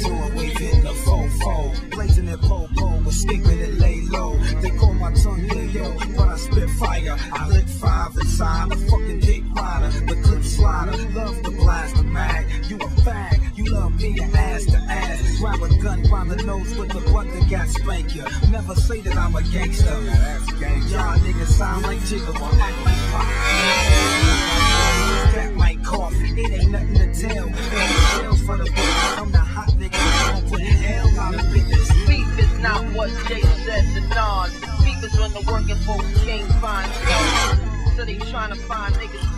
Stepped in the fofo. Blazing it po-po, escaping it lay low. They call my tongue Leo, but I spit fire. I lit five inside, a fucking dick rider. The clip slider, love to blast the mag. You a fag, you love me ass to ass. Grab a gun by the nose with the butt that got spank you. Never say that I'm a gangster. Y'all niggas sound like jigger what Jay said to Nas. Is when the working folks can't find. So they trying to find niggas